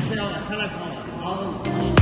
吃了，晚餐来吃了。好。